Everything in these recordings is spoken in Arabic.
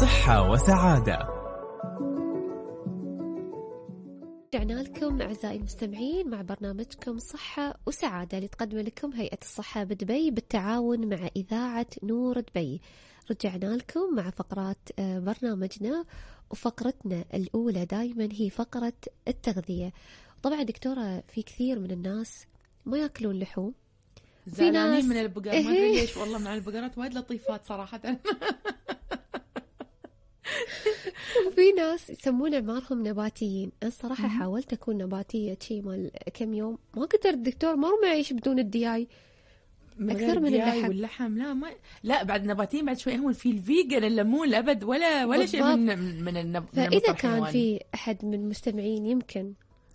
صحة وسعادة. رجعنا لكم أعزائي المستمعين مع برنامجكم صحة وسعادة اللي تقدم لكم هيئة الصحة بدبي بالتعاون مع إذاعة نور دبي. رجعنا لكم مع فقرات آه، برنامجنا وفقرتنا الأولى دائما هي فقرة التغذية. طبعا دكتورة في كثير من الناس ما يأكلون لحوم. زعلانين ناس- من البقر. ما أدري ليش والله مع البقرات وايد لطيفات صراحة. وفي ناس يسمون اعمارهم نباتيين. أنا الصراحه حاولت أكون نباتية شي مال كم يوم. ما قدرت دكتور ما ما اعيش بدون الدياي. غير من اللحم. واللحم لا ما لا بعد نباتيين بعد شوي هم في ال vegan اللي مول أبد ولا ولا شيء. من من النب... فإذا كان. في أحد من المستمعين يمكن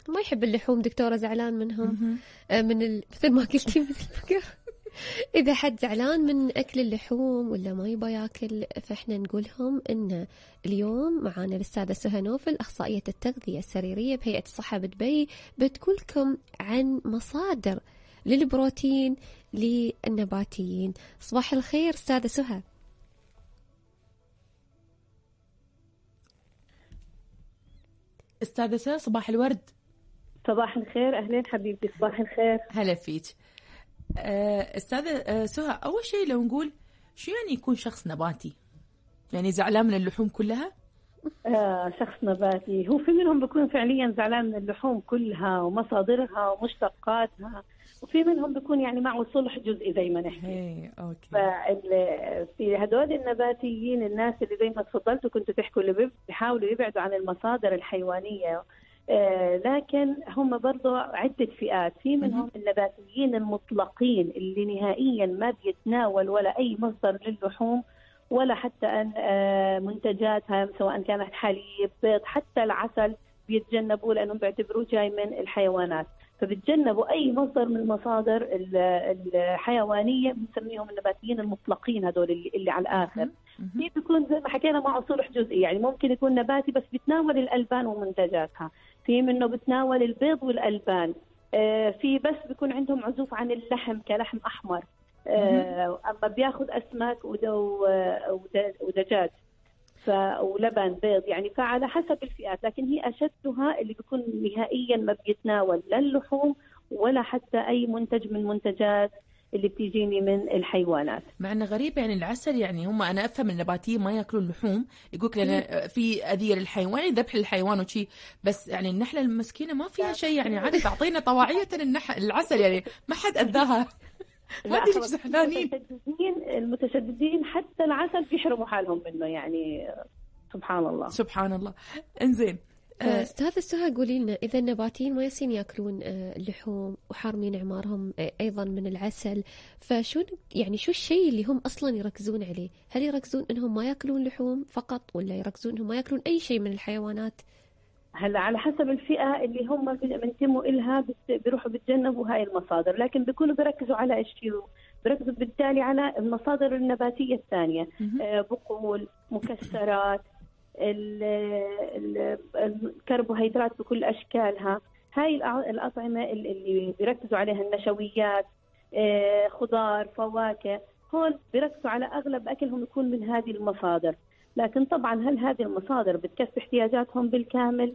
ما يحب اللحوم دكتورة زعلان منهم. آه، من ال... مثل ما قلتي مثل البقر إذا حد زعلان من أكل اللحوم ولا ما يبغى ياكل فإحنا نقول لهم إن اليوم معانا الأستاذة سهى نوفل أخصائية التغذية السريرية بهيئة الصحة بدبي بتقول لكم عن مصادر للبروتين للنباتيين. صباح الخير أستاذة سهى. أستاذة سهى صباح الورد. صباح الخير أهلين حبيبتي صباح الخير. هلا فيك. أستاذة آه، سهى أول شيء لو نقول شو يعني يكون شخص نباتي؟ يعني زعلان من اللحوم كلها؟ آه شخص نباتي. هو في منهم بيكون فعليا زعلان من اللحوم كلها ومصادرها ومشتقاتها وفي منهم بيكون يعني معه صلح جزئي زي ما نحكي. أوكي. فال- في هدول النباتيين الناس اللي زي ما تفضلتوا كنتوا تحكوا اللي بيحاولوا يبعدوا عن المصادر الحيوانية آه لكن هم برضو عدة فئات في منهم النباتيين المطلقين اللي نهائيا ما بيتناول ولا أي مصدر للحوم ولا حتى أن آه منتجاتها سواء كانت حليب بيض حتى العسل بيتجنبوا لأنهم بيعتبروه جاي من الحيوانات. فبتجنبوا أي مصدر من المصادر ال- الحيوانية بنسميهم النباتيين المطلقين هذول اللي, اللي على الآخر. في بيكون زي ما حكينا معه صلح جزئي يعني ممكن يكون نباتي بس بيتناول الألبان ومنتجاتها. في منه بتناول البيض والألبان. آه، في بس بيكون عندهم عزوف عن اللحم كلحم أحمر. آه، أما بياخذ ود- ود- ودجاج. ولبن بيض يعني فعلى حسب الفئات لكن هي أشدها اللي بيكون نهائيا ما بيتناول لا اللحوم ولا حتى أي منتج من منتجات اللي بتيجيني من الحيوانات. مع إنه غريب يعني العسل يعني هم أنا أفهم النباتيين ما يأكلون لحوم يقول لنا في أذية للحيوان ذبح للحيوان وشي بس يعني النحلة المسكينة ما فيها شيء يعني عادي تعطينا طواعية النح... العسل يعني ما حد أذاها. ما أدري ليش خلاص، زعلانين المتشددين المتشددين حتى العسل بيحرموا حالهم منه يعني سبحان الله سبحان الله إنزين آه، آه، أستاذة سهى قولي لنا إذا النباتيين ما يصير يأكلون آه، اللحوم وحارمين أعمارهم آه، أيضا من العسل فشو يعني شو الشيء اللي هم أصلا يركزون عليه؟ هل يركزون إنهم ما يأكلون لحوم فقط ولا يركزون إنهم ما يأكلون أي شيء من الحيوانات؟ هلا على حسب الفئة اللي هم بينتموا إلها بت- بيروحوا بيتجنبوا هاي المصادر. لكن بيكونوا بيركزوا على اشياء بيركزوا بالتالي على المصادر النباتية الثانية. مهم. آه، بقول مكسرات ال- ال- الكربوهيدرات بكل أشكالها. هاي الأطعمة اللي- بيركزوا عليها النشويات آه، خضار فواكه هون بيركزوا على أغلب أكلهم يكون من هذه المصادر. لكن طبعا هل هذه المصادر بتكفي احتياجاتهم بالكامل؟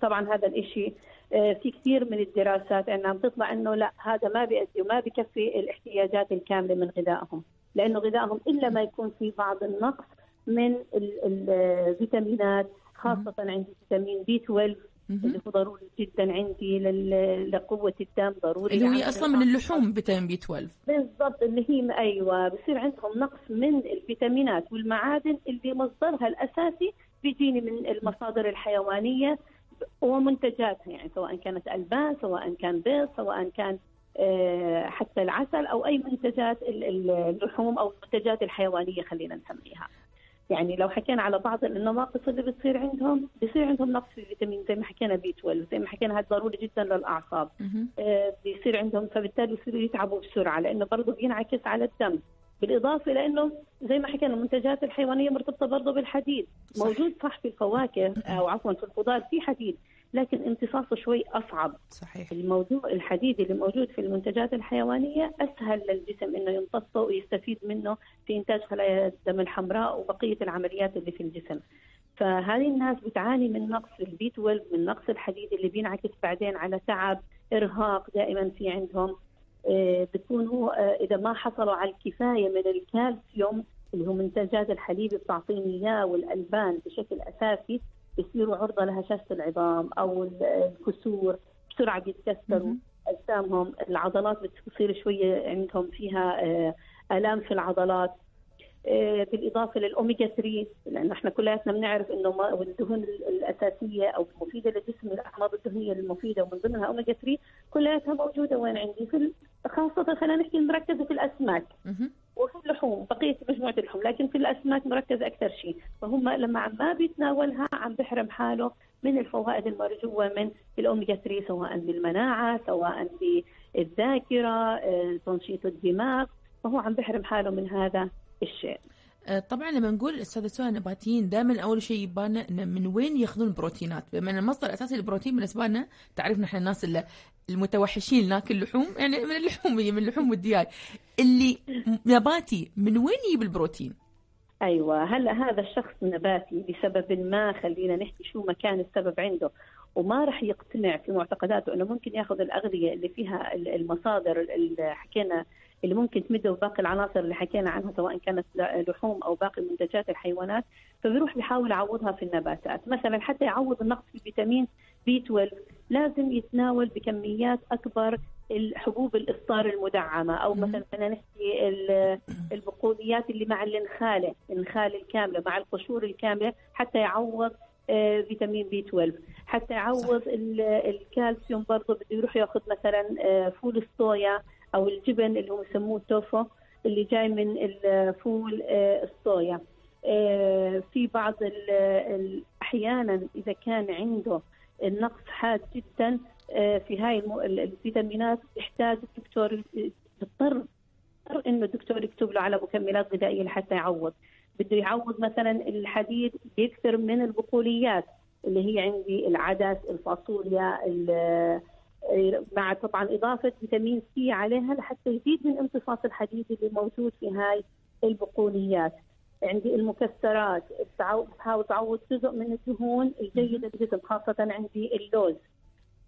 طبعا هذا الإشي آه، في كثير من الدراسات إنها بتطلع إنه لا هذا ما بيأدي وما بكفي الاحتياجات الكاملة من غذائهم لأنه غذائهم إلا ما يكون في بعض النقص من ال- ال- الفيتامينات خاصة عندي فيتامين بي 12 اللي. هو ضروري جدا عندي لقوة الدم ضروري اللي هي أصلا من. اللحوم فيتامين بي 12 بالضبط اللي هي أيوه بصير عندهم نقص من الفيتامينات والمعادن اللي مصدرها الأساسي بيجيني من المصادر الحيوانية ومنتجاتها يعني سواء كانت ألبان سواء كان بيض سواء كان آه، حتى العسل أو أي منتجات ال- ال- اللحوم أو المنتجات الحيوانية خلينا نسميها. يعني لو حكينا على بعض النواقص اللي بتصير عندهم بصير عندهم نقص في الفيتامين زي ما حكينا بي 12 زي ما حكينا هذا ضروري جدا للأعصاب. آه، بيصير عندهم فبالتالي بيصيروا يتعبوا بسرعة لأنه برضه بينعكس على الدم بالإضافة لأنه زي ما حكينا المنتجات الحيوانية مرتبطة برضه بالحديد. صح. موجود صح في الفواكه أو عفوا في الخضار في حديد لكن امتصاصه شوي أصعب. صحيح. الموضوع الحديد اللي موجود في المنتجات الحيوانية أسهل للجسم إنه يمتصه ويستفيد منه في إنتاج خلايا الدم الحمراء وبقية العمليات اللي في الجسم. فهذه الناس بتعاني من نقص البي 12 من نقص الحديد اللي بينعكس بعدين على تعب إرهاق دائما في عندهم. آه، بتكون هو آه، إذا ما حصلوا على الكفاية من الكالسيوم اللي هو منتجات الحليب بتعطيني إياه والألبان بشكل أساسي بيصيروا عرضة لهشاشه العظام أو الكسور بسرعة بيتكسروا. أجسامهم العضلات بتصير شوية عندهم فيها آه، آلام في العضلات. بالإضافة للأوميجا 3 لأنه إحنا كلياتنا بنعرف إنه الدهون الأساسية أو المفيدة للجسم الاحماض الدهنية المفيدة ومن ضمنها أوميجا 3 كلياتها موجودة وين عندي؟ في خاصة خلينا نحكي مركزة في الأسماك. وفي اللحوم بقية مجموعة اللحوم لكن في الأسماك مركزة أكثر شيء. فهم لما عم ما بيتناولها عم بحرم حاله من الفوائد المرجوة من الأوميجا 3 سواء بالمناعة سواء بالذاكرة آه، تنشيط الدماغ. فهو عم بحرم حاله من هذا. الشيء. آه، طبعا لما نقول استاذه سهى نباتيين دائما أول شيء يبانا من وين يأخذون البروتينات بما إن المصدر الأساسي للبروتين بالنسبة لنا تعرف نحن الناس اللي المتوحشين ناكل لحوم يعني من اللحوم من اللحوم والدياي. اللي نباتي من وين يجيب البروتين؟ أيوه هلا هذا الشخص نباتي لسبب ما؟ خلينا نحكي شو ما كان السبب عنده. وما راح يقتنع في معتقداته إنه ممكن يأخذ الأغذية اللي فيها المصادر اللي حكينا اللي ممكن تمده باقي العناصر اللي حكينا عنها سواء كانت لحوم أو باقي منتجات الحيوانات فبيروح بيحاول يعوضها في النباتات. مثلا حتى يعوض النقص في فيتامين بي 12 لازم يتناول بكميات أكبر الحبوب الافطار المدعمة أو مثلا خلينا نحكي البقوليات اللي مع النخاله النخاله الكاملة مع القشور الكاملة حتى يعوض آه، فيتامين B 12 حتى يعوض الكالسيوم برضه بده يروح ياخذ مثلا آه، فول الصويا أو الجبن اللي هم يسموه التوفو اللي جاي من الفول آه، الصويا. في بعض أحيانا إذا كان عنده النقص حاد جدا في هاي الفيتامينات يحتاج الدكتور بيضطر إنه الدكتور يكتب له على مكملات غذائية لحتى يعوض. بده يعوض مثلا الحديد يكثر من البقوليات اللي هي عندي العدس الفاصوليا مع طبعا إضافة فيتامين C عليها لحتى يزيد من امتصاص الحديد اللي موجود في هاي البقوليات. عندي المكسرات بتحاول تعوض جزء من الدهون الجيدة للجسم خاصة عندي اللوز.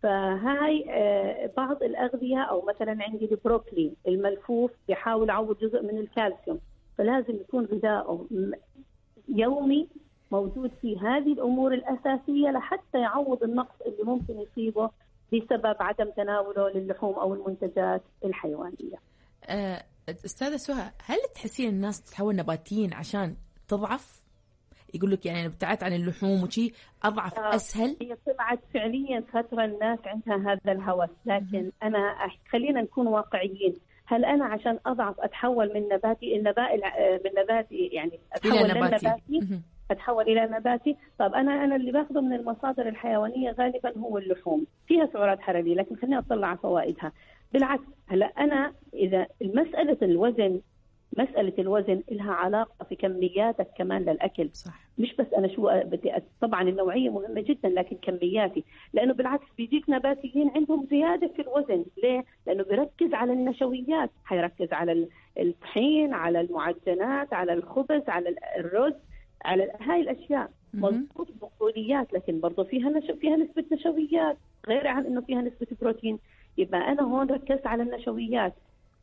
فهاي آه، بعض الأغذية أو مثلا عندي البروكلي الملفوف بيحاول يعوض جزء من الكالسيوم. فلازم يكون غذائه يومي موجود في هذه الأمور الأساسية لحتى يعوض النقص اللي ممكن يصيبه بسبب عدم تناوله للحوم أو المنتجات الحيوانية. أه أستاذة سهى هل تحسين الناس تتحول نباتيين عشان تضعف؟ يقول لك يعني ابتعدت عن اللحوم وشي أضعف آه أسهل هي طلعت فعليا فترة الناس عندها هذا الهوس لكن أنا خلينا نكون واقعيين هل أنا عشان أضعف أتحول من نباتي النبات من نباتي يعني أتحول إلى نباتي. اتحول إلى نباتي. طب أنا أنا اللي باخذه من المصادر الحيوانية غالبا هو اللحوم. فيها سعرات حرارية لكن خليني أطلع على فوائدها. بالعكس هلأ أنا إذا مسألة الوزن مسألة الوزن لها علاقة في كمياتك كمان للأكل. صح. مش بس أنا شو بدي طبعا النوعية مهمة جدا لكن كمياتي. لأنه بالعكس بيجيك نباتيين عندهم زيادة في الوزن. ليه؟ لأنه بيركز على النشويات. حيركز على الطحين على المعجنات على الخبز على الرز. على هاي الأشياء. مضبوط بقوليات لكن برضه فيها نشو فيها نسبة نشويات. غير عن إنه فيها نسبة بروتين. يبقى أنا هون ركزت على النشويات.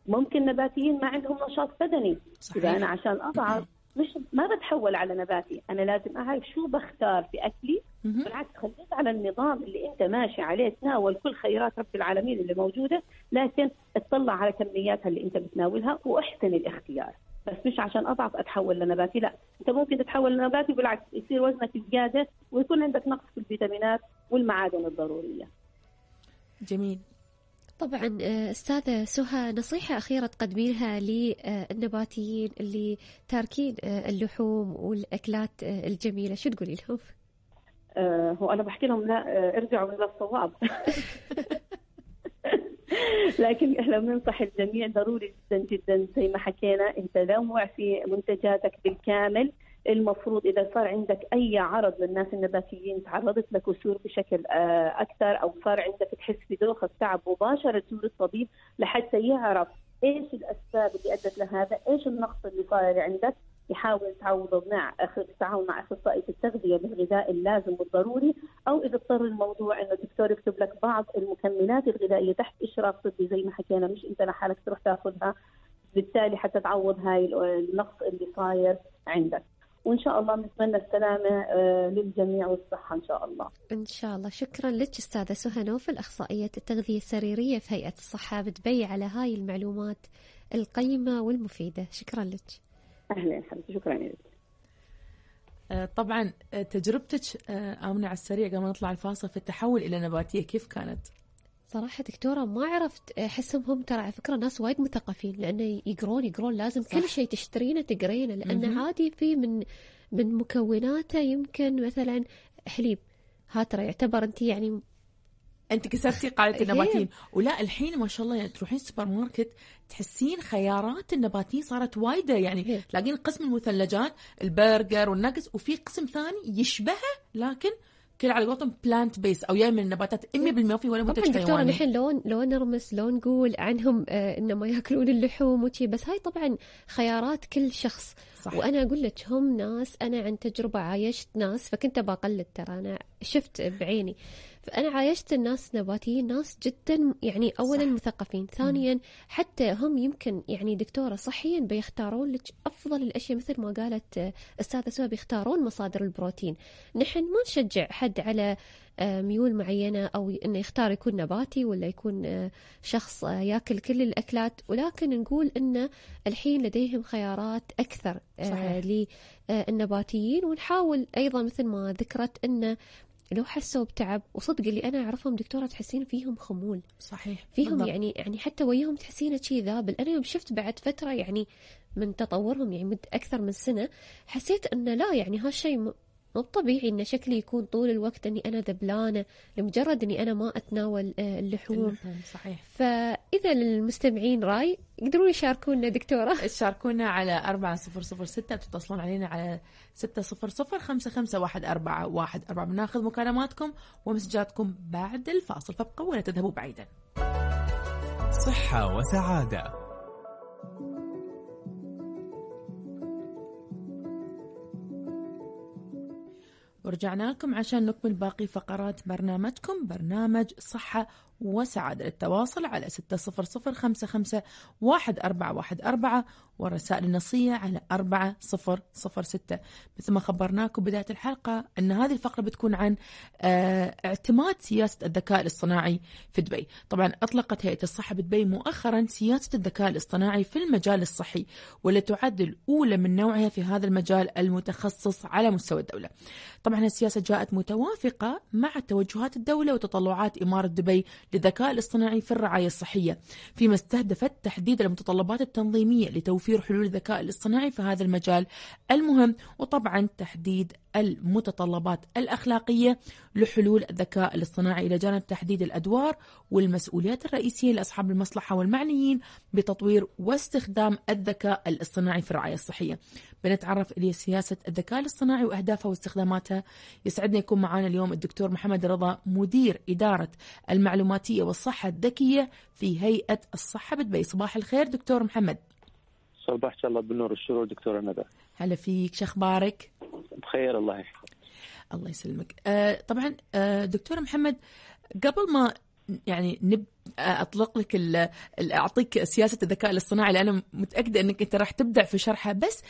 ممكن نباتيين ما عندهم نشاط بدني. صحيح. إذا أنا عشان أضعف مش ما بتحول على نباتي. أنا لازم اعرف شو بختار في أكلي؟ بالعكس خليك على النظام اللي أنت ماشي عليه تناول كل خيرات رب العالمين اللي موجودة لكن اطلع على كمياتها اللي أنت بتناولها واحسن الاختيار بس مش عشان أضعف أتحول لنباتي لا. أنت ممكن تتحول لنباتي بالعكس يصير وزنك زيادة ويكون عندك نقص في الفيتامينات والمعادن الضرورية. جميل. طبعا آه، أستاذة سهى نصيحة أخيرة تقدمينها للنباتيين اللي تاركين آه، اللحوم والأكلات آه، الجميلة. شو تقولي لهم؟ هو أنا بحكي لهم لا ارجعوا إلى الصواب. لكن إحنا بننصح الجميع ضروري جدا جدا زي ما حكينا انت نوع في منتجاتك بالكامل المفروض إذا صار عندك أي عرض للناس النباتيين تعرضت لكسور بشكل آه، أكثر أو صار عندك تحس بدوخة تعب مباشرة تزور الطبيب لحتى يعرف إيش الأسباب اللي أدت لهذا، إيش النقص اللي صاير عندك، يحاول تعوضه مع التعاون مع أخصائي التغذية بالغذاء اللازم والضروري أو إذا اضطر الموضوع إنه الدكتور يكتب لك بعض المكملات الغذائية تحت إشراف طبي زي ما حكينا مش أنت لحالك تروح تاخذها بالتالي حتى تعوض هاي النقص اللي صاير عندك. وإن شاء الله نتمنى السلامة آه، للجميع والصحة إن شاء الله. إن شاء الله شكرا لك أستاذة سهى نوفل اخصائيه التغذية السريرية في هيئة الصحة بدبي على هاي المعلومات القيمة والمفيدة، شكرا لك. أهلا حبيبتي شكرا لك. آه، طبعا آه، تجربتك آمنة على السريع قبل ما نطلع الفاصل في التحول إلى نباتية كيف كانت؟ صراحة دكتورة ما عرفت أحسهم هم ترى على فكرة ناس وايد مثقفين لأنه يقرون يقرون لازم صح. كل شيء تشترينه تقرينه لأنه عادي في من من مكوناته يمكن مثلا حليب ها ترى يعتبر أنت يعني أنت كسرتي قاعدة النباتيين. ولا الحين ما شاء الله يعني تروحين السوبر ماركت تحسين خيارات النباتيين صارت وايدة. يعني تلاقين قسم المثلجات البرجر والناجتس وفي قسم ثاني يشبهه لكن كل على قولتهم plant based أو جاي من النباتات 100% ما في ولا منتج طبعا دكتورة نحن لو لو نرمس لو نقول عنهم آه انه ما يأكلون اللحوم وشي بس هاي طبعا خيارات كل شخص. صح. وأنا أقول لك هم ناس أنا عن تجربة عايشت ناس فكنت بقلد ترى. أنا شفت بعيني. فأنا عايشت الناس نباتيين ناس جدا يعني أولا صح. مثقفين ثانيا حتى هم يمكن يعني دكتورة صحيا بيختارون لك أفضل الأشياء مثل ما قالت أستاذة سوى بيختارون مصادر البروتين نحن ما نشجع حد على آه، ميول معينة أو إنه يختار يكون نباتي ولا يكون آه، شخص آه، ياكل كل الأكلات ولكن نقول إنه الحين لديهم خيارات أكثر صحيح. للنباتيين ونحاول أيضا مثل ما ذكرت إنه لو حسوا بتعب وصدق اللي أنا أعرفهم دكتورة تحسين فيهم خمول صحيح فيهم بالضبط. يعني يعني حتى وياهم تحسين شيء ذابل أنا يوم شفت بعد فترة يعني من تطورهم يعني مد أكثر من سنة حسيت انه لا يعني هالشيء مو طبيعي إن شكلي يكون طول الوقت إني أنا ذبلانه لمجرد إني أنا ما أتناول آه، اللحوم. صحيح. فإذا للمستمعين رأي يقدرون يشاركونا دكتورة؟ شاركونا على 4006 تتصلون علينا على 600 55 واحد أربعة واحد أربعة. بناخذ مكالماتكم ومسجاتكم بعد الفاصل فابقوا ولا تذهبوا بعيدا. صحة وسعادة. ورجعنا لكم عشان نكمل باقي فقرات برنامجكم برنامج صحة وسعادة للتواصل على ستة صفر صفر خمسة خمسة واحد أربعة واحد أربعة والرسائل النصية على أربعة صفر صفر ستة. مثل ما خبرناكم بداية الحلقة أن هذه الفقرة بتكون عن آه اعتماد سياسة الذكاء الاصطناعي في دبي. طبعا أطلقت هيئة الصحة بدبي مؤخرا سياسة الذكاء الاصطناعي في المجال الصحي والتي تعد الأولى من نوعها في هذا المجال المتخصص على مستوى الدولة. طبعا السياسة جاءت متوافقة مع توجهات الدولة وتطلعات إمارة دبي للذكاء الاصطناعي في الرعاية الصحية. فيما استهدفت تحديد المتطلبات التنظيمية لتوفير حلول الذكاء الاصطناعي في هذا المجال المهم وطبعا تحديد المتطلبات الأخلاقية لحلول الذكاء الاصطناعي. إلى جانب تحديد الأدوار والمسؤوليات الرئيسية لأصحاب المصلحة والمعنيين بتطوير واستخدام الذكاء الاصطناعي في الرعاية الصحية. بنتعرف إلى سياسة الذكاء الاصطناعي وأهدافها واستخداماتها يسعدنا يكون معنا اليوم الدكتور محمد رضا مدير إدارة المعلوماتية والصحة الذكية في هيئة الصحة. بدبي صباح الخير دكتور محمد. صباح الله بالنور والسرور دكتورة ندى. هلا فيك شخبارك بخير الله يحفظك. الله يسلمك. آه طبعا آه دكتور محمد قبل ما يعني نب أطلق لك أعطيك سياسة الذكاء الاصطناعي لأن متأكدة إنك أنت راح تبدع في شرحها بس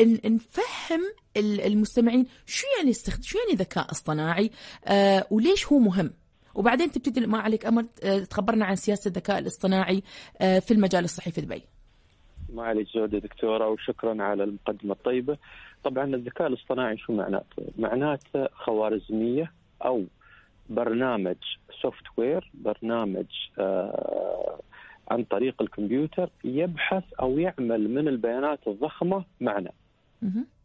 إن نفهم المستمعين شو يعني استخد... شو يعني ذكاء اصطناعي؟ آه وليش هو مهم؟ وبعدين تبتدي ما عليك أمر آه، تخبرنا عن سياسة الذكاء الاصطناعي آه في المجال الصحي في دبي. ما عليك زود دكتورة وشكرا على المقدمة الطيبة. طبعا الذكاء الاصطناعي شو معناته؟ معناته خوارزمية أو برنامج software برنامج آه عن طريق الكمبيوتر يبحث أو يعمل من البيانات الضخمة معنى.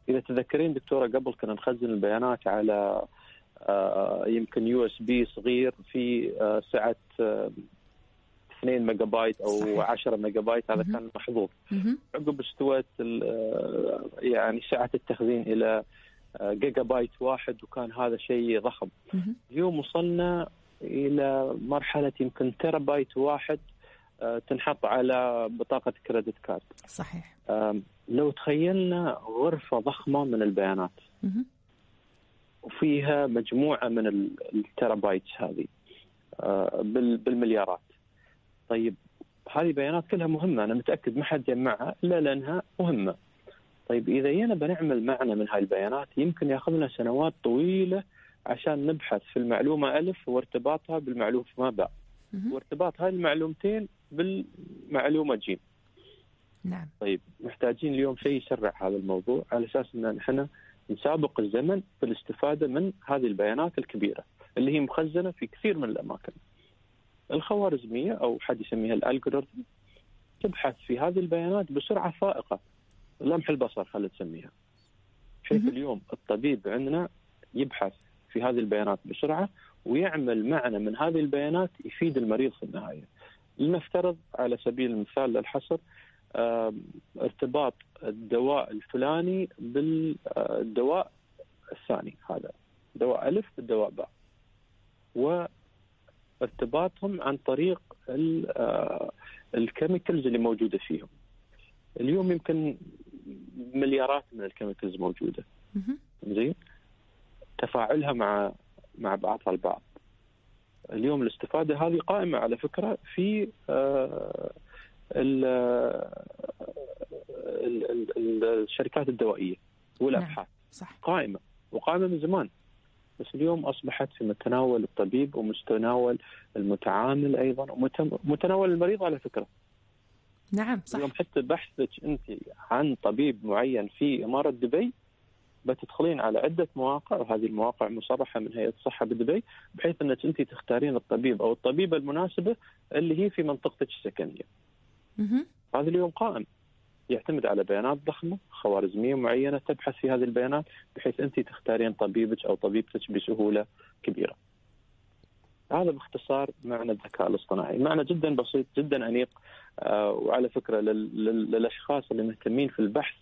إذا تذكرين دكتورة قبل كنا نخزن البيانات على آه يمكن USB صغير في آه سعة 2 ميجا بايت أو صحيح. 10 ميجا بايت هذا مهم. كان محظوظ. عقب استوت ال- يعني سعة التخزين إلى آه، جيجا بايت واحد وكان هذا شيء ضخم. اليوم وصلنا إلى مرحلة يمكن تيرا بايت واحد آه، تنحط على بطاقة credit card صحيح لو تخيلنا غرفة ضخمة من البيانات. وفيها مجموعة من ال- التيرابايتس هذه آه، بال- بالمليارات طيب هذه بيانات كلها مهمة أنا متأكد ما حد جمعها إلا لأنها مهمة طيب إذا جينا بنعمل معنى من هاي البيانات يمكن يأخذنا سنوات طويلة عشان نبحث في المعلومة ألف وارتباطها بالمعلومة ما باء. وارتباط هاي المعلومتين بالمعلومة جيم نعم طيب محتاجين اليوم شيء يسرع هذا الموضوع على أساس إن إحنا نسابق الزمن في الاستفاده من هذه البيانات الكبيرة اللي هي مخزنة في كثير من الأماكن. الخوارزمية أو حد يسميها الالجوريثم تبحث في هذه البيانات بسرعة فائقة لمح البصر خلينا نسميها. بحيث مهم. اليوم الطبيب عندنا يبحث في هذه البيانات بسرعة ويعمل معنى من هذه البيانات يفيد المريض في النهاية. لنفترض على سبيل المثال للحصر ارتباط الدواء الفلاني بالدواء الثاني هذا دواء ألف بالدواء باء وارتباطهم عن طريق ال- آه، الكيميكلز اللي موجودة فيهم. اليوم يمكن مليارات من الكيميكلز موجودة. مهم. زين؟ تفاعلها مع مع بعضها البعض. اليوم الاستفادة هذه قائمة على فكرة في آه، ال- الشركات الدوائية والأبحاث. صح. قائمة. وقائمة من زمان. بس اليوم أصبحت في متناول الطبيب ومتناول المتعامل أيضا ومتناول المريض على فكرة. نعم صح. اليوم حتى بحثك أنت عن طبيب معين في إمارة دبي بتدخلين على عدة مواقع وهذه المواقع مصرحة من هيئة الصحة بدبي بحيث أنك أنت تختارين الطبيب أو الطبيبة المناسبة اللي هي في منطقتك السكنية. هذا اليوم قائم. يعتمد على بيانات ضخمة خوارزمية معينة تبحث في هذه البيانات بحيث أنت تختارين طبيبك أو طبيبتك بسهولة كبيرة. هذا باختصار معنى الذكاء الاصطناعي، معنى جدا بسيط جدا أنيق آه وعلى فكرة لل- لل- للأشخاص اللي مهتمين في البحث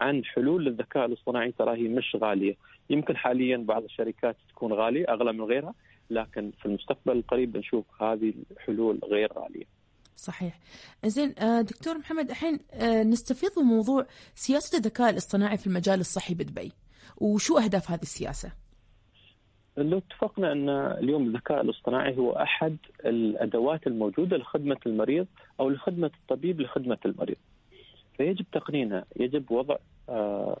عن حلول للذكاء الاصطناعي ترى هي مش غالية، يمكن حاليا بعض الشركات تكون غالية أغلى من غيرها، لكن في المستقبل القريب بنشوف هذه الحلول غير غالية. صحيح زين آه، دكتور محمد الحين آه، نستفيض من موضوع سياسة الذكاء الاصطناعي في المجال الصحي بدبي وشو أهداف هذه السياسة؟ لو اتفقنا أن اليوم الذكاء الاصطناعي هو أحد الأدوات الموجودة لخدمة المريض أو لخدمة الطبيب لخدمة المريض. فيجب تقنينها، يجب وضع آه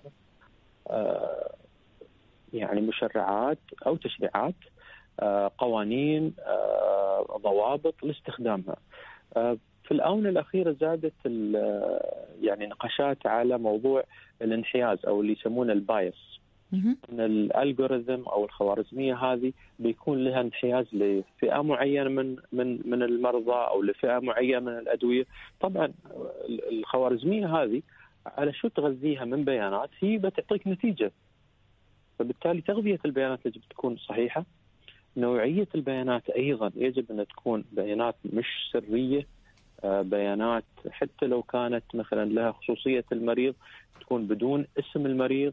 آه يعني مشرعات أو تشريعات قوانين ضوابط لاستخدامها. آه في الآونة الأخيرة زادت ال- يعني نقاشات على موضوع الانحياز أو اللي يسمونه البايس. إن الالجوريثم أو الخوارزمية هذه بيكون لها انحياز لفئة معينة من من من المرضى أو لفئة معينة من الأدوية، طبعا الخوارزمية هذه على شو تغذيها من بيانات هي بتعطيك نتيجة. فبالتالي تغذية البيانات يجب تكون صحيحة. نوعية البيانات أيضا يجب أن تكون بيانات مش سرية آه، بيانات حتى لو كانت مثلا لها خصوصية المريض تكون بدون اسم المريض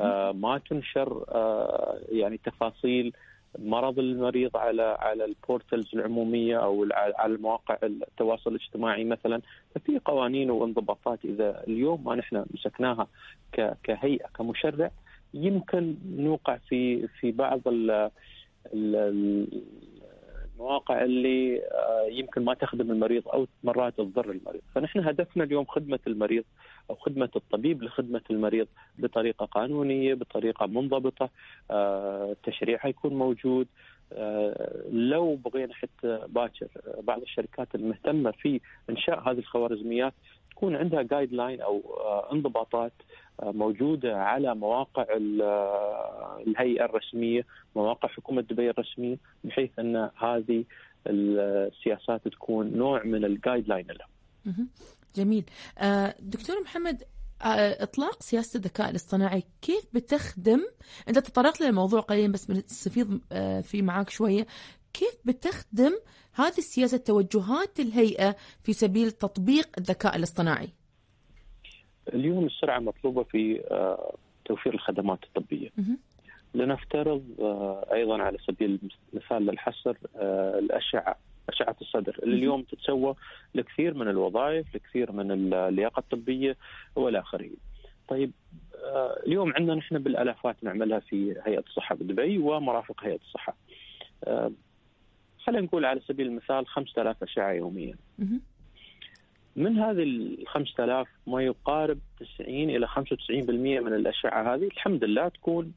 آه، ما تنشر آه، يعني تفاصيل مرض المريض على على البورتلز العمومية أو على على مواقع التواصل الاجتماعي مثلا. ففي قوانين وانضباطات إذا اليوم ما نحن مسكناها كهيئة كمشرع يمكن نوقع في في بعض المواقع اللي آه، يمكن ما تخدم المريض أو مرات تضر المريض، فنحن هدفنا اليوم خدمة المريض أو خدمة الطبيب لخدمة المريض بطريقة قانونية بطريقة منضبطة آه، التشريع حيكون موجود. آه، لو بغينا حتى باكر آه، بعض الشركات المهتمة في إنشاء هذه الخوارزميات تكون عندها جايد لاين أو آه، انضباطات آه، موجودة على مواقع ال- الهيئة الرسمية مواقع حكومة دبي الرسمية بحيث أن هذه السياسات تكون نوع من الجايد لاين لها مهم. جميل. آه، دكتور محمد آه، إطلاق سياسة الذكاء الاصطناعي كيف بتخدم؟ أنت تطرقت للموضوع قليلا بس بنستفيض آه، فيه معاك شوية. كيف بتخدم هذه السياسة توجهات الهيئة في سبيل تطبيق الذكاء الاصطناعي؟ اليوم السرعة مطلوبة في آه، توفير الخدمات الطبية مهم. لنفترض آه، أيضا على سبيل المثال للحصر آه، الأشعة أشعة الصدر اللي. اليوم تتسوى لكثير من الوظائف لكثير من اللياقة الطبية وإلى آخره طيب اليوم عندنا نحن بالآلافات نعملها في هيئة الصحة بدبي ومرافق هيئة الصحة. خلينا نقول على سبيل المثال 5000 أشعة يوميا. من هذه ال 5000 ما يقارب 90 إلى 95% من الأشعة هذه الحمد لله تكون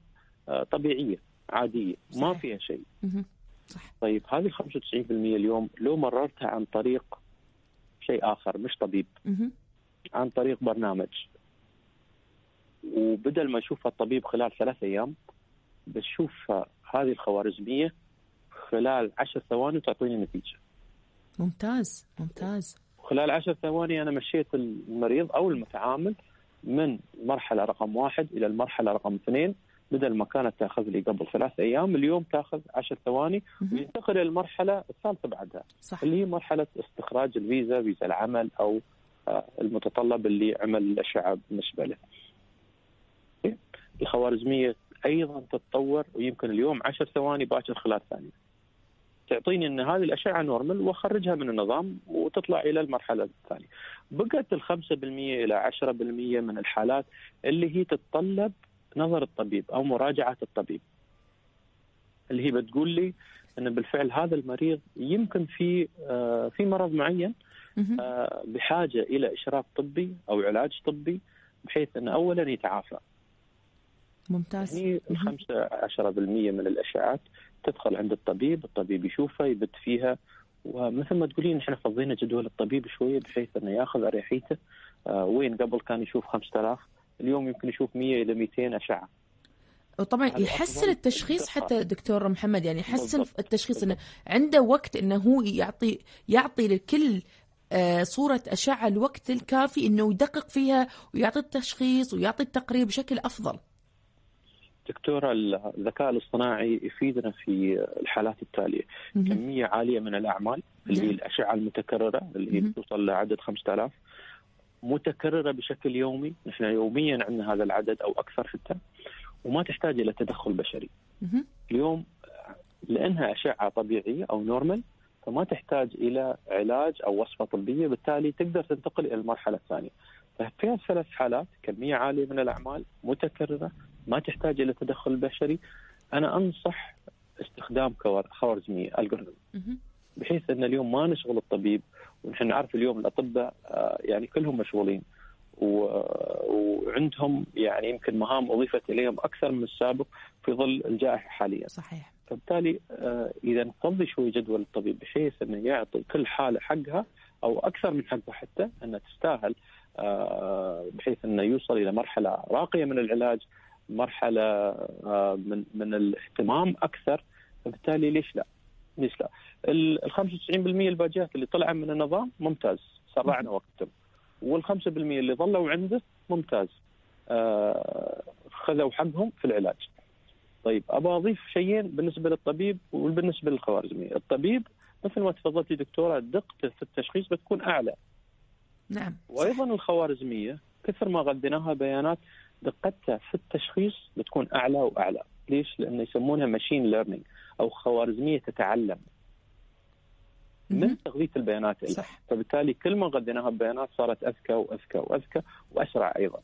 آه، طبيعية عادية ما صحيح. فيها شيء. صح طيب هذه ال 95% اليوم لو مررتها عن طريق شيء آخر مش طبيب مهم. عن طريق برنامج وبدل ما يشوفها الطبيب خلال ثلاث أيام بتشوفها هذه الخوارزمية خلال عشر ثواني وتعطيني نتيجة. ممتاز ممتاز خلال عشر ثواني أنا مشيت المريض أو المتعامل من المرحله رقم واحد إلى المرحلة رقم اثنين بدل ما كانت تأخذ لي قبل ثلاث أيام اليوم تأخذ عشر ثواني. وينتقل إلى المرحله الثالثة بعدها صح اللي هي مرحلة استخراج الفيزا فيزا العمل أو آه، المتطلب اللي عمل الاشعه بالنسبة له. الخوارزمية أيضا تتطور ويمكن اليوم عشر ثواني باكر خلال ثانية. تعطيني إن هذه الاشعه نورمال وأخرجها من النظام وتطلع إلى المرحلة الثانية. بقت ال 5% إلى 10% من الحالات اللي هي تتطلب نظر الطبيب أو مراجعة الطبيب. اللي هي بتقول لي إن بالفعل هذا المريض يمكن في آه، في مرض معين. آه، بحاجة إلى إشراف طبي أو علاج طبي بحيث انه اولا يتعافى. ممتاز هني ال 15% من الاشعات تدخل عند الطبيب، الطبيب يشوفها يبت فيها ومثل ما تقولين إحنا فضينا جدول الطبيب شوية بحيث إنه يأخذ أريحيته آه، وين قبل كان يشوف 5000 اليوم يمكن يشوف 100 إلى 200 أشعة. وطبعا يحسن أفضل التشخيص. حتى دكتور محمد يعني يحسن. التشخيص إنه عنده وقت إنه هو يعطي يعطي لكل آه، صورة أشعة الوقت الكافي إنه يدقق فيها ويعطي التشخيص ويعطي التقرير بشكل أفضل. دكتورة الذكاء الاصطناعي يفيدنا في الحالات التالية، مهم. كمية عالية من الأعمال اللي هي نعم. الأشعة المتكررة اللي هي. توصل لعدد 5000 متكررة بشكل يومي، نحن يوميا عندنا هذا العدد أو أكثر حتى وما تحتاج إلى تدخل بشري. مهم. اليوم لأنها أشعة طبيعية أو نورمال فما تحتاج إلى علاج أو وصفة طبية بالتالي تقدر تنتقل إلى المرحلة الثانية. ففي الثلاث حالات كمية عالية من الأعمال متكررة ما تحتاج إلى تدخل بشري أنا أنصح استخدام خوارزميه الجوريثم. بحيث أن اليوم ما نشغل الطبيب ونحن نعرف اليوم الأطباء آه، يعني كلهم مشغولين و- وعندهم يعني يمكن مهام أضيفت إليهم أكثر من السابق في ظل الجائحة حاليا. صحيح. فبالتالي آه، إذا نفضي شوي جدول الطبيب بحيث أنه يعطي كل حالة حقها أو أكثر من حقها حتى أنها تستاهل آه، بحيث أنه يوصل إلى مرحلة راقية من العلاج مرحلة آه، من من الاهتمام أكثر فبالتالي ليش لا؟ ليش لا؟ ال ال 95% الباجات اللي طلعوا من النظام ممتاز سرعنا وقتهم وال 5% اللي ظلوا عنده ممتاز آه، خذوا حقهم في العلاج. طيب ابى أضيف شيئين بالنسبة للطبيب وبالنسبة للخوارزمي، الطبيب مثل ما تفضلتي دكتورة دقته في التشخيص بتكون أعلى نعم. وأيضا الخوارزمية كثر ما غذيناها بيانات دقتها في التشخيص بتكون أعلى وأعلى، ليش؟ لأنه يسمونها ماشين ليرنينج أو خوارزمية تتعلم. من تغذية البيانات. صح. فبالتالي كل ما غذيناها ببيانات صارت أذكى وأذكى وأذكى وأسرع أيضا.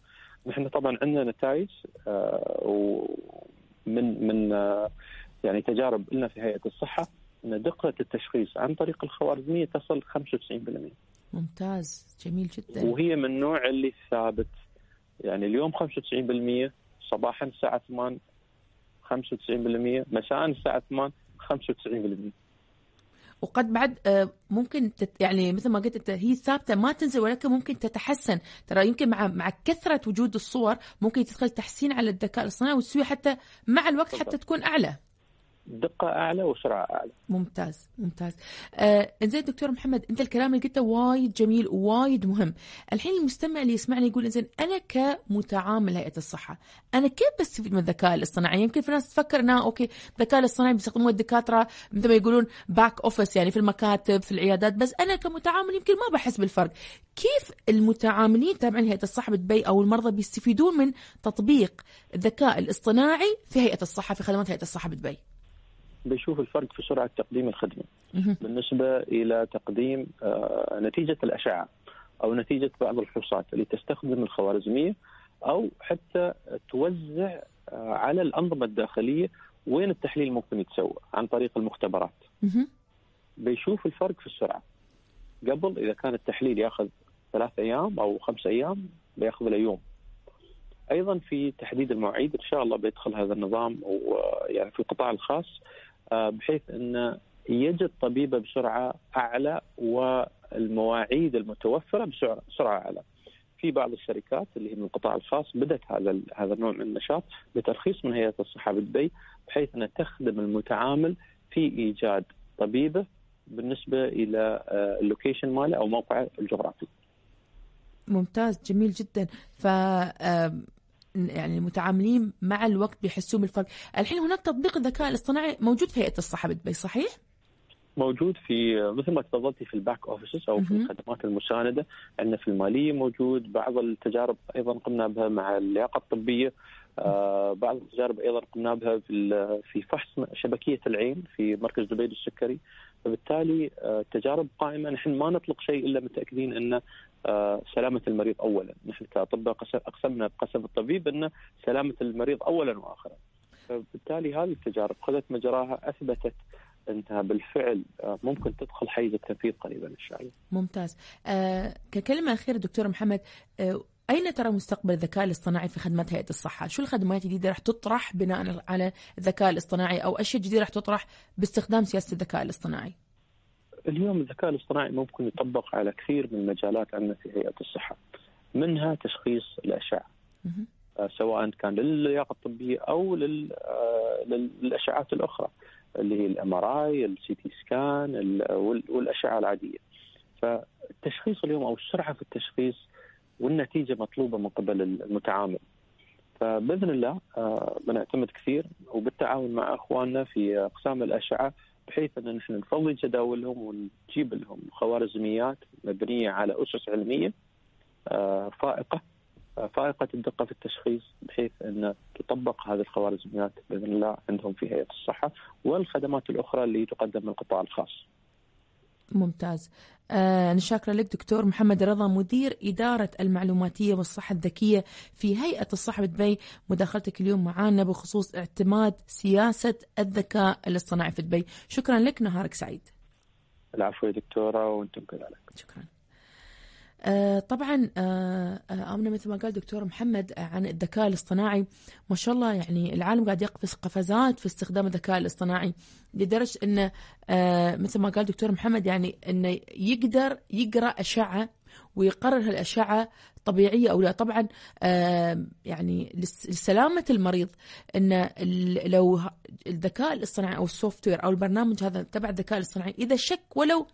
نحن طبعا عندنا نتائج آه، ومن من آه، يعني تجارب لنا في هيئة الصحة إن دقة التشخيص عن طريق الخوارزمية تصل 95%. ممتاز جميل جدا. وهي من النوع اللي ثابت يعني اليوم 95% صباحا الساعة 8 95% مساء الساعة 8 95% وقد بعد آه، ممكن تت يعني مثل ما قلت أنت هي ثابتة ما تنزل ولكن ممكن تتحسن. ترى يمكن مع مع كثرة وجود الصور ممكن تدخل تحسين على الذكاء الاصطناعي وتسوي حتى مع الوقت حتى. تكون أعلى. دقة أعلى وسرعة أعلى. ممتاز ممتاز. آه زين دكتور محمد أنت الكلام اللي قلته وايد جميل ووايد مهم. الحين المستمع اللي يسمعني يقول زين أنا كمتعامل هيئة الصحة أنا كيف بستفيد من الذكاء الاصطناعي؟ يمكن في ناس تفكر إنها okay الذكاء الاصطناعي بيستخدموه الدكاترة مثل ما يقولون back office يعني في المكاتب في العيادات بس أنا كمتعامل يمكن ما بحس بالفرق. كيف المتعاملين تابعين هيئه الصحة بدبي أو المرضى بيستفيدون من تطبيق الذكاء الاصطناعي في هيئة الصحة في خدمات هيئة الصحة بدبي؟ بيشوف الفرق في سرعة تقديم الخدمة بالنسبة إلى تقديم آه، نتيجة الأشعة أو نتيجة بعض الفحوصات اللي تستخدم الخوارزمية أو حتى توزع آه، على الأنظمة الداخلية وين التحليل ممكن يتسوى عن طريق المختبرات. بيشوف الفرق في السرعة. قبل إذا كان التحليل ياخذ ثلاث أيام أو خمس أيام بياخذ له يوم. أيضا في تحديد المواعيد إن شاء الله بيدخل هذا النظام ويعني في القطاع الخاص آه، بحيث أن يجد طبيبه بسرعة أعلى والمواعيد المتوفرة بسرعة أعلى. في بعض الشركات اللي هي من القطاع الخاص بدأت هذا هذا النوع من النشاط بترخيص من هيئة الصحة بدبي بحيث انها تخدم المتعامل في إيجاد طبيبه بالنسبة إلى آه، ال location ماله أو موقعه الجغرافي. ممتاز جميل جدا ف يعني المتعاملين مع الوقت بيحسون بالفرق. الحين هناك تطبيق الذكاء الاصطناعي موجود في هيئة الصحة بدبي صحيح؟ موجود في مثل ما تفضلتي في ال back offices أو في الخدمات المساندة. عندنا في المالية موجود بعض التجارب أيضا قمنا بها مع اللياقة الطبية. آه بعض التجارب أيضا قمنا بها في في فحص شبكية العين في مركز دبي للسكري. فبالتالي آه التجارب قائمة. نحن ما نطلق شيء إلا متأكدين أن آه سلامة المريض اولا، نحن كاطباء أقسمنا بقسم الطبيب ان سلامة المريض اولا واخرا. فبالتالي هذه التجارب خذت مجراها أثبتت أنها بالفعل آه، ممكن تدخل حيز التنفيذ قريبا إن شاء الله. ممتاز. آه ككلمة أخيرة دكتور محمد آه أين ترى مستقبل الذكاء الاصطناعي في خدمات هيئة الصحة؟ شو الخدمات الجديدة راح تطرح بناء على الذكاء الاصطناعي أو أشياء جديدة راح تطرح باستخدام سياسة الذكاء الاصطناعي؟ اليوم الذكاء الاصطناعي ممكن يطبق على كثير من المجالات عندنا في هيئة الصحة منها تشخيص الأشعة. آه، سواء كان للياقة الطبية أو آه، للأشعات الأخرى اللي هي ال MRI ال CT scan والأشعة العادية. فالتشخيص اليوم أو السرعة في التشخيص والنتيجة مطلوبة من قبل المتعامل. فبإذن الله آه، بنعتمد كثير وبالتعاون مع إخواننا في أقسام الأشعة بحيث أن نحن نفضي جداولهم ونجيب لهم خوارزميات مبنية على أسس علمية آه، فائقة فائقة الدقة في التشخيص بحيث أن تطبق هذه الخوارزميات بإذن الله عندهم في هيئة الصحة والخدمات الأخرى اللي تقدم من القطاع الخاص. ممتاز. آه أنا شاكرة لك دكتور محمد رضا مدير إدارة المعلوماتية والصحة الذكية في هيئة الصحة بدبي مداخلتك اليوم معنا بخصوص اعتماد سياسة الذكاء الاصطناعي في دبي شكرا لك نهارك سعيد. العفو يا دكتورة وأنتم كذلك. شكرا. آه طبعا آه آه مثل ما قال دكتور محمد عن الذكاء الاصطناعي. ما شاء الله يعني العالم قاعد يقفز قفزات في استخدام الذكاء الاصطناعي لدرجة إنه آه مثل ما قال دكتور محمد يعني إنه يقدر يقرأ أشعة ويقرر هالأشعة طبيعية أو لا. طبعا آه يعني لسلامة المريض إن لو الذكاء الاصطناعي أو السوفت وير أو البرنامج هذا تبع الذكاء الاصطناعي إذا شك ولو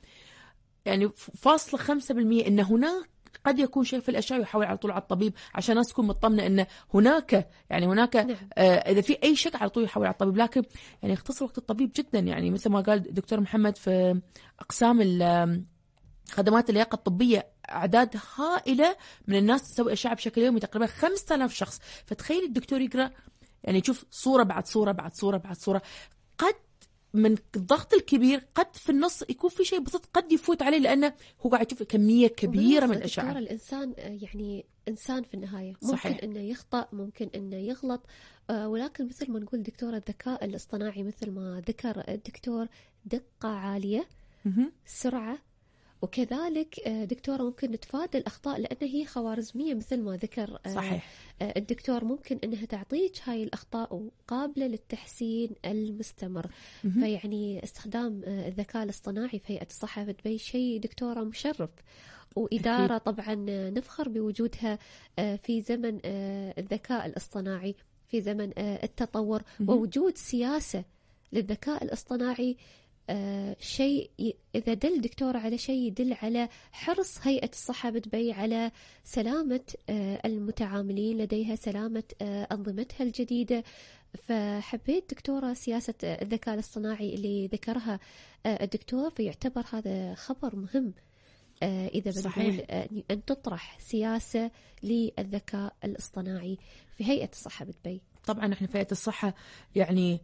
يعني فاصلة خمسة بالمية أن هناك قد يكون شيء في الأشياء ويحاول على طول على الطبيب عشان الناس تكون مطمنة انه هناك يعني هناك نعم. آه إذا في أي شك على طول يحاول على الطبيب. لكن يعني يختصر وقت الطبيب جدا. يعني مثل ما قال دكتور محمد في أقسام خدمات اللياقة الطبية أعداد هائلة من الناس تسوي اشعه بشكل يومي تقريبا 5000 شخص. فتخيل الدكتور يقرأ يعني يشوف صورة بعد صورة بعد صورة بعد صورة. قد من الضغط الكبير قد في النص يكون في شيء بسيط قد يفوت عليه لأنه هو قاعد يشوف كمية كبيرة من الأشعة. الإنسان يعني إنسان في النهاية. ممكن صحيح. إنه يخطأ ممكن إنه يغلط آه، ولكن مثل ما نقول دكتور الذكاء الاصطناعي مثل ما ذكر الدكتور دقة عالية سرعة وكذلك آه، دكتورة ممكن نتفادى الأخطاء لأن هي خوارزمية مثل ما ذكر آه، صحيح. آه، الدكتور ممكن أنها تعطيك هاي الأخطاء وقابلة للتحسين المستمر. فيعني استخدام الذكاء الاصطناعي في هيئة الصحة في دبي شيء دكتورة مشرف. وإدارة طبعا نفخر بوجودها في زمن الذكاء الاصطناعي في زمن التطور. ووجود سياسة للذكاء الاصطناعي شيء إذا دل دكتورة على شيء يدل على حرص هيئة الصحة بدبي على سلامة آه، المتعاملين لديها سلامة آه، أنظمتها الجديدة. فحبيت دكتورة سياسة الذكاء الاصطناعي اللي ذكرها الدكتور فيعتبر هذا خبر مهم. إذا بنقول أن تطرح سياسة للذكاء الاصطناعي في هيئة الصحة بدبي طبعا إحنا في هيئة الصحة يعني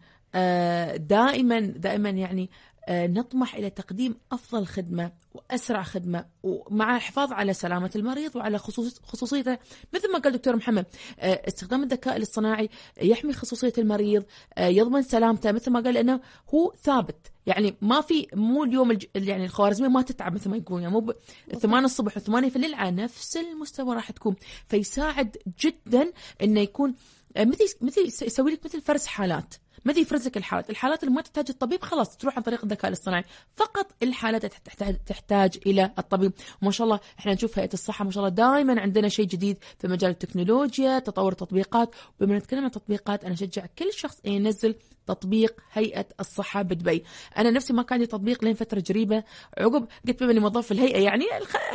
دائما دائما يعني آه، نطمح إلى تقديم أفضل خدمة وأسرع خدمة ومع الحفاظ على سلامة المريض وعلى خصوص خصوصيته. مثل ما قال دكتور محمد آه، استخدام الذكاء الاصطناعي يحمي خصوصية المريض آه، يضمن سلامته. مثل ما قال أنه هو ثابت. يعني ما في مو اليوم الج... يعني الخوارزمية ما تتعب مثل ما يقولون. يعني مو ب... 8 الصبح و8 في الليل على نفس المستوى راح تكون. فيساعد جدا إنه يكون مثل مثل يسوي لك مثل فرز حالات. ما يفرز لك الحالات؟ الحالات اللي ما تحتاج الطبيب خلاص تروح عن طريق الذكاء الاصطناعي. فقط الحالات تحتاج, تحتاج إلى الطبيب. وما شاء الله إحنا نشوف هيئة الصحة ما شاء الله دائما عندنا شيء جديد في مجال التكنولوجيا تطور التطبيقات. وبما نتكلم عن التطبيقات أنا أشجع كل شخص ينزل تطبيق هيئة الصحة بدبي. أنا نفسي ما كان عندي تطبيق لين فترة قريبه عقب قلت بما إني موظف في الهيئة يعني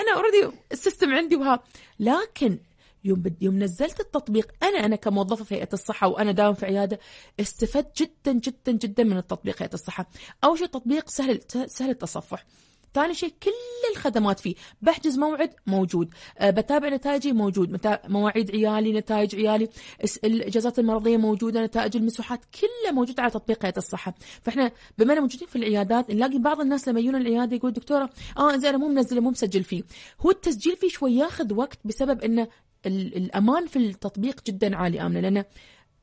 أنا already ال system عندي وها. لكن يوم بد... يوم نزلت التطبيق أنا أنا كموظفة في هيئة الصحة وأنا داوم في عيادة استفدت جدا جدا جدا من التطبيق هيئة الصحة. أول شيء تطبيق سهل سهل التصفح. ثاني شيء كل الخدمات فيه بحجز موعد موجود. أه بتابع نتائجي موجود. متا... مواعيد عيالي نتائج عيالي الإجازات المرضية موجودة نتائج المسوحات كلها موجودة على تطبيق هيئة الصحة. فإحنا بما إننا موجودين في العيادات نلاقي بعض الناس لما يجون العيادة يقول دكتورة آه زين أنا مو منزله مو مسجل فيه. هو التسجيل فيه شوي ياخذ وقت بسبب إنه الأمان في التطبيق جدا عالي آمنة لأنه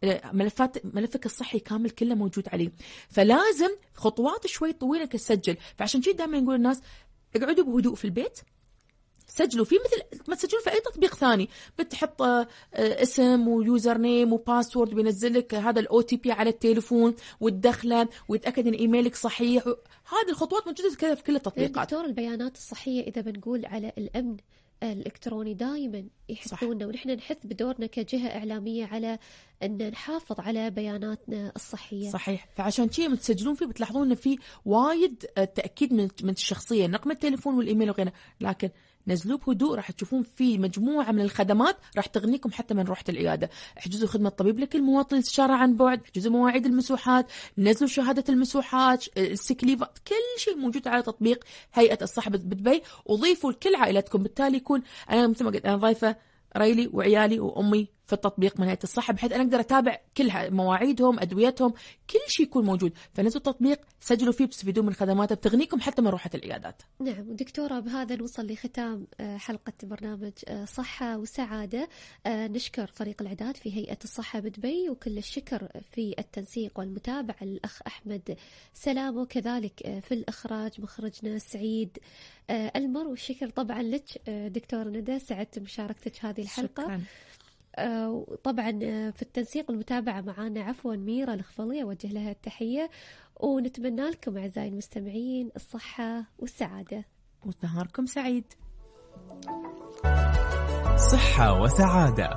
آه، ملفات ملفك الصحي كامل كله موجود عليه. فلازم خطوات شوي طويلة تسجل فعشان كذا دائما نقول الناس اقعدوا بهدوء في البيت سجلوا في مثل ما تسجلون في أي تطبيق ثاني. بتحط آه، اسم و username و password بينزل لك هذا ال OTP على التليفون وتدخله ويتأكد إن إيميلك صحيح هذه الخطوات موجودة كذا في كل التطبيقات. دكتور البيانات الصحية إذا بنقول على الأمن الإلكتروني دائما يحثونا ونحن نحث بدورنا كجهة إعلامية على أن نحافظ على بياناتنا الصحية. صحيح، فعشان شيء تسجلون فيه بتلاحظون انه في وايد تأكيد من من الشخصية، رقم التليفون والإيميل وغيره، لكن نزلوه بهدوء راح تشوفون في مجموعة من الخدمات راح تغنيكم حتى من روحة العيادة. احجزوا خدمة طبيب لكل مواطن الاستشاره عن بعد احجزوا مواعيد المسوحات نزلوا شهادة المسوحات السكليفات كل شيء موجود على تطبيق هيئة الصحة بدبي وضيفوا لكل عائلتكم بالتالي يكون أنا مثل ما قلت أنا ضايفه ريلي وعيالي وأمي في التطبيق من هيئة الصحة بحيث أنا أقدر أتابع كل مواعيدهم أدويتهم كل شيء يكون موجود. فنزلوا التطبيق سجلوا فيه بتستفيدون من خدماته بتغنيكم حتى من روحة العيادات. نعم دكتوره بهذا نوصل لختام آه، حلقة برنامج آه، صحة وسعادة. آه، نشكر فريق الاعداد في هيئة الصحة بدبي وكل الشكر في التنسيق والمتابعة الاخ أحمد سلام وكذلك في الإخراج مخرجنا سعيد ألمر. والشكر طبعا لك دكتورة ندى سعدت بمشاركتك هذه الحلقة. شكرا. وطبعا آه، في التنسيق والمتابعة معانا عفوا ميرا الخفلية أوجه لها التحية ونتمنى لكم أعزائي المستمعين الصحة والسعادة. ونهاركم سعيد. صحة وسعادة.